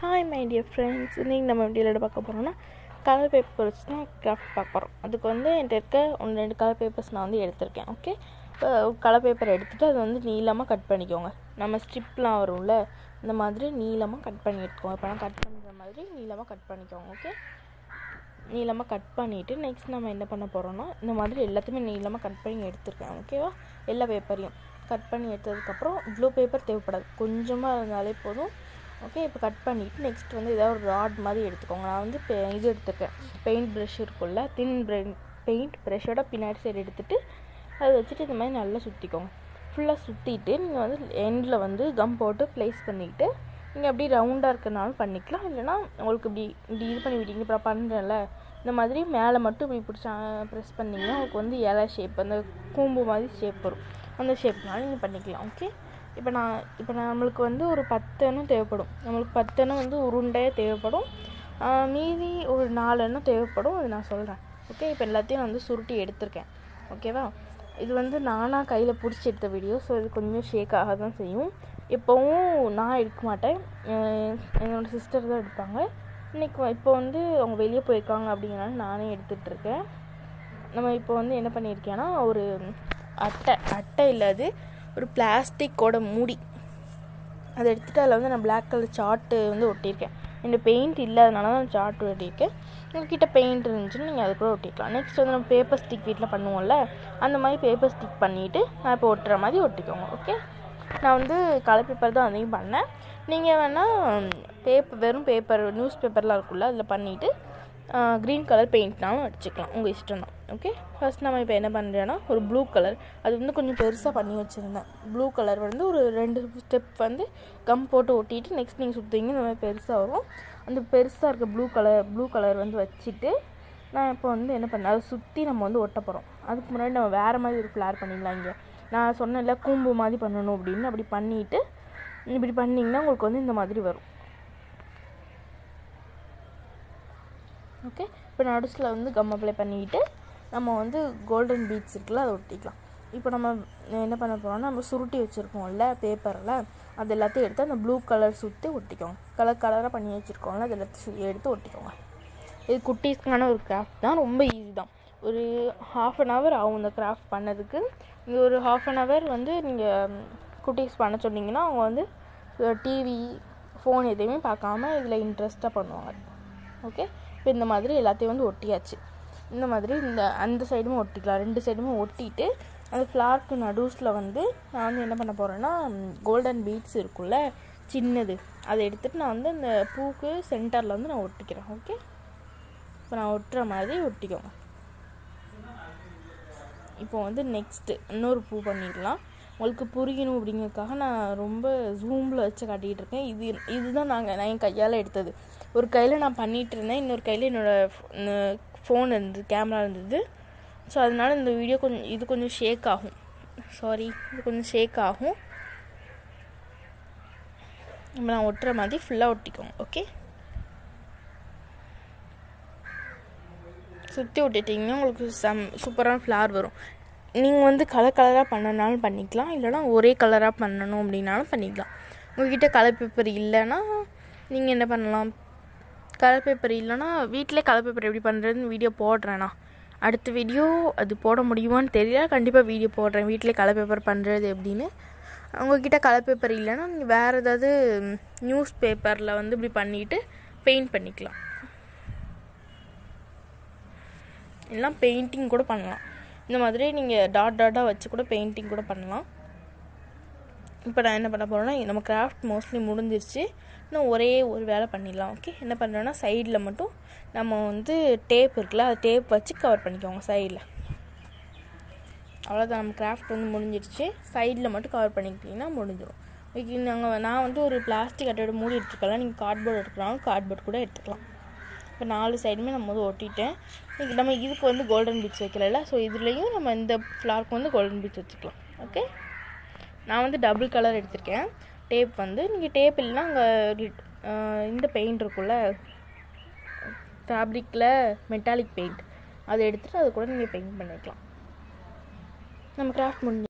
Hi my dear friends இன்றைக்கி நம்ம வீடியோவில் பார்க்க போகிறோம்னா கலர் பேப்பர் வச்சு தான் கிராஃப்ட் பார்க்க போகிறோம் அதுக்கு வந்து என்கிட்ட இருக்க ஒன்று ரெண்டு கலர் பேப்பர்ஸ் நான் வந்து எடுத்திருக்கேன் ஓகே இப்போ கலர் பேப்பர் எடுத்துகிட்டு அது வந்து நீளமாக கட் பண்ணிக்கோங்க. நம்ம ஸ்ட்ரிப்லாம் வரும்ல இந்த மாதிரி நீளமாக கட் பண்ணி எடுத்துக்கோங்க இப்போ நான் கட் பண்ணுற மாதிரி நீளமாக கட் பண்ணிக்கோங்க ஓகே நீளமாக கட் பண்ணிவிட்டு நெக்ஸ்ட் நம்ம என்ன பண்ண போகிறோம்னா இந்த மாதிரி எல்லாத்தையுமே நீளமாக கட் பண்ணி எடுத்துருக்கேன் ஓகேவா எல்லா பேப்பரையும் கட் பண்ணி எடுத்ததுக்கப்புறம் இவ்வளோ பேப்பர் தேவைப்படாது. கொஞ்சமாக இருந்தாலே போதும். ஓகே இப்போ கட் பண்ணிவிட்டு நெக்ஸ்ட் வந்து ஏதாவது ஒரு ராட் மாதிரி எடுத்துக்கோங்க. நான் வந்து பெ இது எடுத்துருக்கேன் பெயிண்ட் ப்ரஷ் இருக்கும்ல தின் பெயிண்ட் ப்ரெஷ்ஷோட பின்னாடி சைடு எடுத்துகிட்டு அதை வச்சுட்டு இந்த மாதிரி நல்லா சுற்றிக்கோங்க ஃபுல்லாக சுற்றிட்டு நீங்கள் வந்து எண்டில் வந்து கம் போட்டு ப்ளேஸ் பண்ணிவிட்டு நீங்கள் அப்படி ரவுண்டாக இருக்கிறனாலும் பண்ணிக்கலாம். இல்லைனா உங்களுக்கு இப்படி இப்படி இது பண்ணி விட்டீங்க இப்போ பண்ணுறேன்ல இந்த மாதிரி மேலே மட்டும் இப்படி பிடிச்சா ப்ரெஸ் பண்ணிங்கன்னா உங்களுக்கு வந்து இலை ஷேப் அந்த கூம்பு மாதிரி ஷேப் வரும். அந்த ஷேப்னாலும் நீங்கள் பண்ணிக்கலாம் ஓகே இப்போ நான் இப்போ நம்மளுக்கு வந்து ஒரு பத்து எண்ணம் தேவைப்படும். நம்மளுக்கு பத்து எண்ணம் வந்து உருண்டையாக தேவைப்படும். மீதி ஒரு நாலு எண்ணம் தேவைப்படும். அது நான் சொல்கிறேன் ஓகே இப்போ எல்லாத்தையும் வந்து சுருட்டி எடுத்திருக்கேன். ஓகேவா இது வந்து நானாக கையில் பிடிச்சி எடுத்த வீடியோ ஸோ இது கொஞ்சம் ஷேக் ஆக தான் செய்யும். இப்போவும் நான் எடுக்க மாட்டேன். என்னோடய சிஸ்டர் தான் எடுப்பாங்க. இன்றைக்கி இப்போ வந்து அவங்க வெளியே போயிருக்காங்க அப்படிங்கிறனால நானே எடுத்துகிட்ருக்கேன் நம்ம இப்போ வந்து என்ன பண்ணியிருக்கேன்னா ஒரு அட்டை அட்டை இல்லாது ஒரு பிளாஸ்டிக்கோட மூடி. அதை எடுத்துகிட்டு அதில் வந்து நான் பிளாக் கலர் சார்ட்டு வந்து ஒட்டியிருக்கேன். இந்த பெயிண்ட் இல்லாதனால தான் சார்ட் ஒட்டியிருக்கேன். உங்ககிட்ட பெயிண்ட் இருந்துச்சுன்னு நீங்கள் அது கூட ஒட்டிக்கலாம். நெக்ஸ்ட் வந்து நம்ம பேப்பர் ஸ்டிக் வீட்டில் பண்ணுவோம்ல அந்த மாதிரி பேப்பர் ஸ்டிக் பண்ணிவிட்டு நான் இப்போ ஒட்டுற மாதிரி ஒட்டிக்கோங்க ஓகே நான் வந்து கலர் பேப்பர் தான் அதையும் பண்ணேன். நீங்கள் வேணால் பேப்பர் வெறும் பேப்பர் நியூஸ் பேப்பர்லாம் இருக்குல்ல அதில் பண்ணிவிட்டு க்ரீன் கலர் பெயிண்ட்னாலும் அடிச்சுக்கலாம். உங்கள் இஷ்டம் தான் ஓகே ஃபஸ்ட் நம்ம இப்போ என்ன பண்ணுறேன்னா ஒரு ப்ளூ கலர் அது வந்து கொஞ்சம் பெருசாக பண்ணி வச்சுருந்தேன். ப்ளூ கலர் வந்து ஒரு ரெண்டு ஸ்டெப் வந்து கம் போட்டு ஒட்டிட்டு நெக்ஸ்ட் நீங்கள் சுற்றுவீங்க இந்த மாதிரி பெருசாக வரும். அந்த பெருசாக இருக்க ப்ளூ கலர் ப்ளூ கலர் வந்து வச்சுட்டு நான் இப்போ வந்து என்ன பண்ணேன்? அதை சுற்றி நம்ம வந்து ஒட்ட போகிறோம் அதுக்கு முன்னாடி நம்ம வேறு மாதிரி ஒரு ஃப்ளார் பண்ணிடலாம் இங்கே. நான் சொன்னேன்ல கூம்பு மாதிரி பண்ணணும் அப்படின்னு. அப்படி பண்ணிவிட்டு இப்படி பண்ணிங்கன்னா உங்களுக்கு வந்து இந்த மாதிரி வரும். ஓகே இப்போ நடுஸில் வந்து கம் அப்ளை பண்ணிக்கிட்டு நம்ம வந்து கோல்டன் பீட்ஸ் இருக்குல்ல அதை ஒட்டிக்கலாம். இப்போ நம்ம என்ன பண்ண போகிறோம்னா நம்ம சுருட்டி வச்சுருக்கோம்ல பேப்பரில் அது எல்லாத்தையும் எடுத்து அந்த ப்ளூ கலர் சுற்றி ஒட்டிக்கோங்க. கலர் கலராக பண்ணி வச்சுருக்கோம்ல அது எல்லாத்தையும் எடுத்து ஒட்டிக்கோங்க. இது குட்டீஸ்க்கான ஒரு கிராஃப்ட் தான் ரொம்ப ஈஸி தான். ஒரு ஹாஃப் அன் ஹவர் ஆகும் இந்த கிராஃப்ட் பண்ணதுக்கு. இங்கே ஒரு ஹாஃப் அன் ஹவர் வந்து நீங்கள் குட்டீஸ் பண்ண சொன்னீங்கன்னா அவங்க வந்து டிவி ஃபோன் எதையுமே பார்க்காம இதில் இன்ட்ரெஸ்ட்டாக பண்ணுவாங்க. ஓகே இப்போ இந்த மாதிரி எல்லாத்தையும் வந்து ஒட்டியாச்சு. இந்த மாதிரி இந்த அந்த சைடுமே ஒட்டிக்கலாம். ரெண்டு சைடுமே ஒட்டிட்டு அந்த ஃப்ளார்க்கு நடுஸில் வந்து நான் வந்து என்ன பண்ண போகிறேன்னா கோல்டன் பீட்ஸ் இருக்கும்ல சின்னது அதை எடுத்துகிட்டு நான் வந்து அந்த பூக்கு சென்டரில் வந்து நான் ஒட்டிக்கிறேன் ஓகே இப்போ நான் ஒட்டுற மாதிரி ஒட்டிக்கோங்க இப்போ வந்து நெக்ஸ்ட்டு இன்னொரு பூ பண்ணிடலாம். உங்களுக்கு புரியணும் அப்படிங்கிறதுக்காக நான் ரொம்ப ஜூமில் வச்சு காட்டிகிட்டு இருக்கேன். இது இதுதான் நாங்கள் நான் என் கையால் எடுத்தது. ஒரு கையில் நான் பண்ணிகிட்டு இருந்தேன் இன்னொரு கையில் என்னோடய ஃபோன் இருந்தது கேமரா இருந்தது. ஸோ அதனால் இந்த வீடியோ கொஞ்சம் இது கொஞ்சம் ஷேக் ஆகும். சாரி இது கொஞ்சம் ஷேக் ஆகும். நம்ம நான் ஒட்டுற மாதிரி ஃபுல்லாக ஒட்டிக்கோங்க ஓகே சுற்றி விட்டுட்டிங்கன்னா உங்களுக்கு சம் சூப்பரான ஃப்ளார் வரும். நீங்கள் வந்து கலர் கலராக பண்ணனாலும் பண்ணிக்கலாம் இல்லைனா ஒரே கலராக பண்ணணும் அப்படின்னாலும் பண்ணிக்கலாம். உங்கள்கிட்ட கலர் பேப்பர் இல்லைன்னா நீங்கள் என்ன பண்ணலாம்? கலர் பேப்பர் இல்லைனா வீட்டிலே கலர் பேப்பர் எப்படி பண்ணுறதுன்னு வீடியோ போடுறேண்ணா அடுத்த வீடியோ அது போட முடியுமான்னு தெரியல. கண்டிப்பாக வீடியோ போடுறேன். வீட்டிலே கலர் பேப்பர் பண்ணுறது எப்படின்னு. உங்ககிட்ட கலர் பேப்பர் இல்லைன்னா நீங்கள் வேறு ஏதாவது நியூஸ் பேப்பரில் வந்து இப்படி பண்ணிவிட்டு பெயிண்ட் பண்ணிக்கலாம். எல்லாம் பெயிண்டிங் கூட பண்ணலாம். இந்த மாதிரி நீங்கள் டாட் டாட்டாக வச்சு கூட பெயிண்டிங் கூட பண்ணலாம். இப்போ நான் என்ன பண்ண போகிறேன்னா நம்ம கிராஃப்ட் மோஸ்ட்லி முடிஞ்சிருச்சு. இன்னும் ஒரே ஒரு வேலை பண்ணிடலாம் ஓகே என்ன பண்ணுறோன்னா சைடில் மட்டும் நம்ம வந்து டேப் இருக்குல்ல அது டேப் வச்சு கவர் பண்ணிக்கோங்க சைடில் அவ்வளோதான் நம்ம கிராஃப்ட் வந்து முடிஞ்சிருச்சு. சைடில் மட்டும் கவர் பண்ணிக்கிட்டிங்கன்னா முடிஞ்சிடும் ஓகே நாங்கள் நான் வந்து ஒரு பிளாஸ்டிக் அட்டையோட மூடி எடுத்துக்கலாம் நீங்கள் கார்ட்போர்டு எடுத்துக்கலாம் கார்ட்போர்ட் கூட எடுத்துக்கலாம். இப்போ நாலு சைடுமே நம்ம வந்து ஒட்டிட்டேன். நம்ம இதுக்கு வந்து கோல்டன் பீச் வைக்கல ஸோ இதுலேயும் நம்ம இந்த ஃப்ளார்க்கு வந்து கோல்டன் பீச் வச்சுக்கலாம் ஓகே நான் வந்து டபுள் கலர் எடுத்திருக்கேன். டேப் வந்து நீங்கள் டேப் இல்லைனா அங்கே இந்த பெயிண்ட் இருக்குல்ல ஃபேப்ரிக்கில் மெட்டாலிக் பெயிண்ட் அதை எடுத்துகிட்டு அது கூட நீங்கள் பெயிண்ட் பண்ணிக்கலாம். நம்ம கிராஃப்ட் முடிஞ்சு